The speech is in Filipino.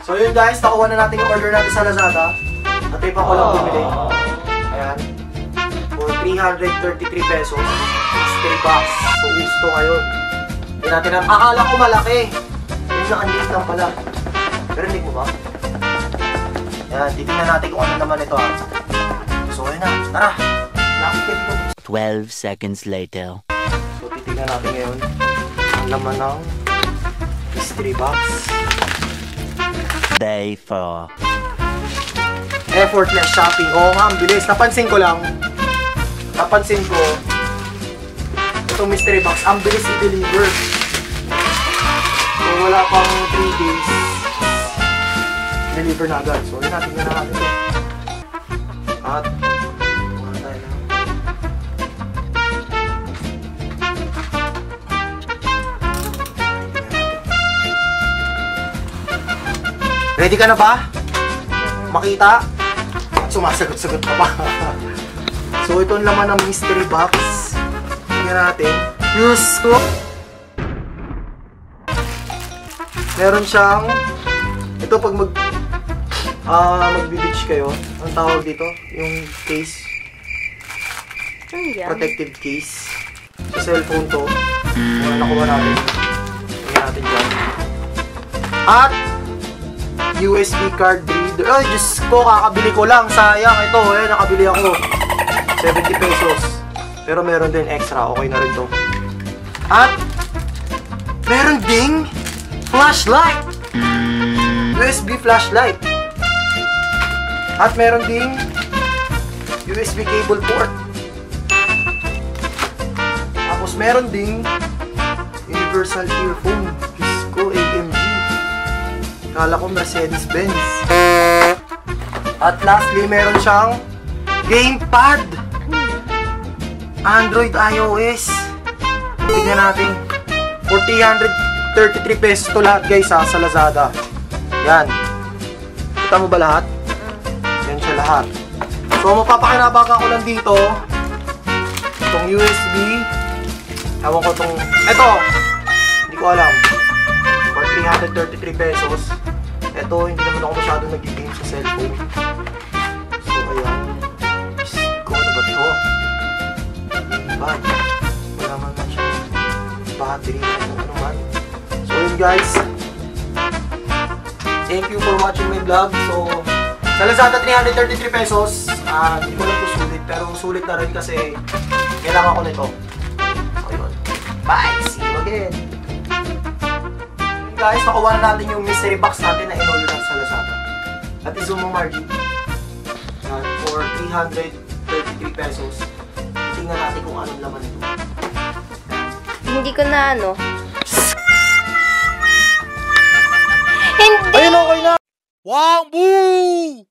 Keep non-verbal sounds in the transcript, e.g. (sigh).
So yun guys, nakuha na natin yung order natin sa Lazada. At iba ko lang bumili. Ayan. For 333 pesos. 63 bucks. So gusto ngayon. Hindi natin na, akala ko malaki. Yun na, liit lang pala. Pero hindi mo ba? Ayan, titingnan natin kung ano naman ito ah. So ayun na, tara. Ka dito. 12 seconds later. So titingnan natin ngayon ang laman ng mystery box. Day 4. Effortless shopping. Oo nga, ang bilis. Napansin ko lang. Napansin ko. Itong mystery box, ang bilis i-deliver. So wala pang 3 days. Deliver na agad. So yun natin na natin Ready ka na ba? Makita? At sumasagot-sagot ka pa. (laughs) so, ito ang laman ng mystery box. Tingnan natin. Diyos ko! Meron siyang... Ito pag mag... Ah, magbe-beach kayo. Ang tawag dito? Yung case. Protective case. Sa cellphone to. Mga nakuha natin. Tingnan natin dyan. At USB card reader. Ay, Diyos ko, kakabili ko lang. Sayang, ito, eh, nakabili ako. 70 pesos. Pero meron din extra, okay na rin to. At, meron ding flashlight. USB flashlight. At meron ding USB cable port. Tapos meron ding universal earphone. Kala ko Mercedes-Benz. At lastly, meron siyang gamepad. Android iOS. Tignan natin. For 333 pesos to lahat guys ha, sa Lazada. Yan. Kita mo ba lahat? Yan siya lahat. So, mapapakinabagan ko lang dito. Itong USB. Ewan ko itong... Ito! Hindi ko alam. For 333 pesos. Ito, hindi naman ako masyadong nag-game sa cellphone. So, ayan. Ko, ano ba ito? Bad. Wala man man siya. Battery na kung ano man. So, yun guys. Thank you for watching my vlog. So, sa Lazada 333 pesos. Ah, hindi ko lang ito sulit. Pero sulit na rin kasi kailangan ko nito. So, yun. Bye! See you again! Guys, nakuha na natin yung mystery box natin na in-order natin sa Lazada. At i-zoom mo, Margie. Yan, for 333 pesos. Tingnan natin kung anong laman ito. Hindi ko na ano. Hindi! Ayun, okay na! Wow, boo!